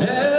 Hey.